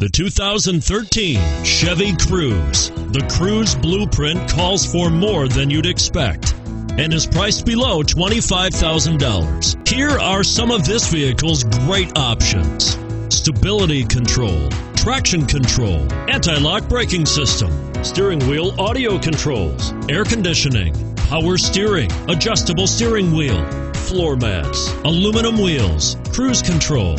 The 2013 Chevy Cruze. The Cruze blueprint calls for more than you'd expect and is priced below $25,000. Here are some of this vehicle's great options. Stability control, traction control, anti-lock braking system, steering wheel audio controls, air conditioning, power steering, adjustable steering wheel, floor mats, aluminum wheels, cruise control.